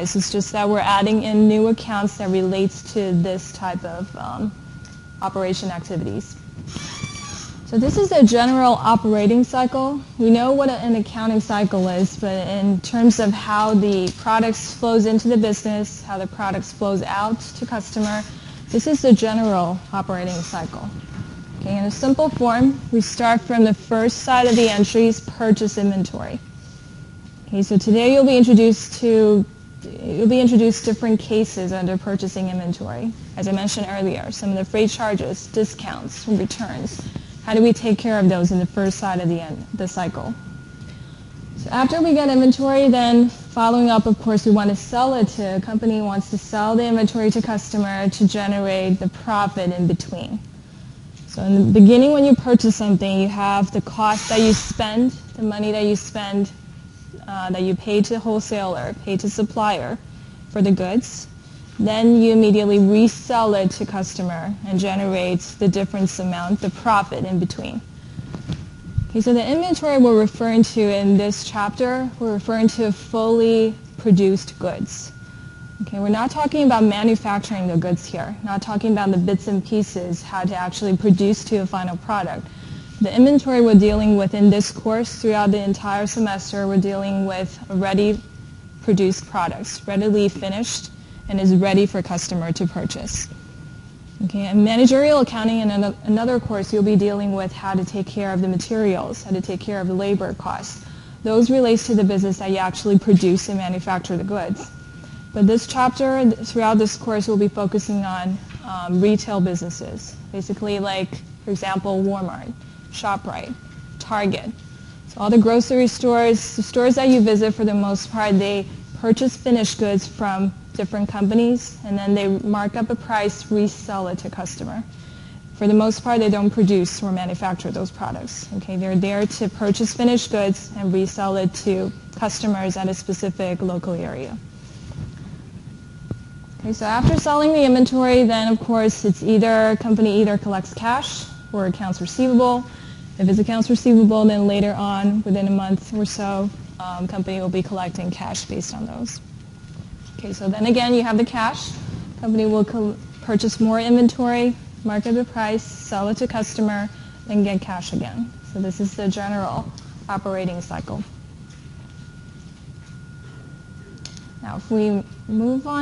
It's just that we're adding in new accounts that relates to this type of um, operation activities. So this is a general operating cycle. We know what an accounting cycle is, but in terms of how the products flows into the business, how the products flows out to customer, this is the general operating cycle. Okay, in a simple form, we start from the first side of the entries, purchase inventory. Okay, so today you'll be introduced to you'll be introduced different cases under purchasing inventory. As I mentioned earlier, some of the freight charges, discounts, returns. How do we take care of those in the first side of the, end, the cycle? So after we get inventory, then following up, of course, we want to sell it to, a company wants to sell the inventory to customer to generate the profit in between. So in the beginning when you purchase something, you have the cost that you spend, the money that you spend, uh, that you pay to the wholesaler, pay to supplier for the goods. Then you immediately resell it to customer and generate the difference amount, the profit in between. Okay, so the inventory we're referring to in this chapter, we're referring to fully produced goods. Okay, we're not talking about manufacturing the goods here, not talking about the bits and pieces, how to actually produce to a final product. The inventory we're dealing with in this course throughout the entire semester, we're dealing with ready produced products, readily finished, and is ready for customer to purchase. Okay, and managerial accounting in another course, you'll be dealing with how to take care of the materials, how to take care of the labor costs. Those relates to the business that you actually produce and manufacture the goods. But this chapter, throughout this course, we'll be focusing on um, retail businesses, basically like, for example, Walmart, ShopRite, Target. So all the grocery stores, the stores that you visit for the most part, they purchase finished goods from different companies and then they mark up a price, resell it to customer. For the most part, they don't produce or manufacture those products. Okay, they're there to purchase finished goods and resell it to customers at a specific local area. Okay, so after selling the inventory, then of course it's either company either collects cash or accounts receivable. If it's accounts receivable, then later on, within a month or so, um, company will be collecting cash based on those. Okay, so then again, you have the cash. Company will purchase more inventory, market the price, sell it to customer, then get cash again. So this is the general operating cycle. Now, if we move on